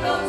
echoes.